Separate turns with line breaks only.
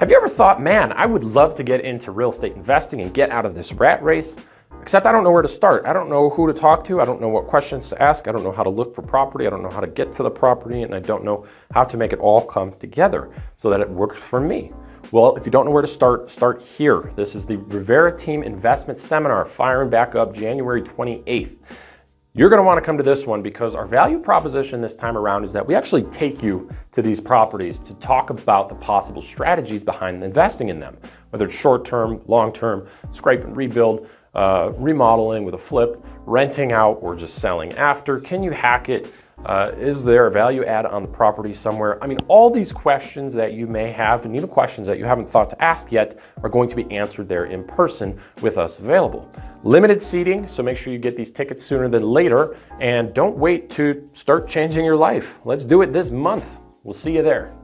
Have you ever thought, man, I would love to get into real estate investing and get out of this rat race? Except I don't know where to start. I don't know who to talk to. I don't know what questions to ask. I don't know how to look for property. I don't know how to get to the property. And I don't know how to make it all come together so that it works for me. Well, if you don't know where to start, start here. This is the Rivera Team Investment Seminar, firing back up January 28th. You're going to want to come to this one because our value proposition this time around is that we actually take you to these properties to talk about the possible strategies behind investing in them, whether it's short term, long term, scrape and rebuild, uh, remodeling with a flip, renting out, or just selling after. Can you hack it? Uh, is there a value add on the property somewhere? I mean, all these questions that you may have, and even questions that you haven't thought to ask yet, are going to be answered there in person with us available. Limited seating, so make sure you get these tickets sooner than later, and don't wait to start changing your life. Let's do it this month. We'll see you there.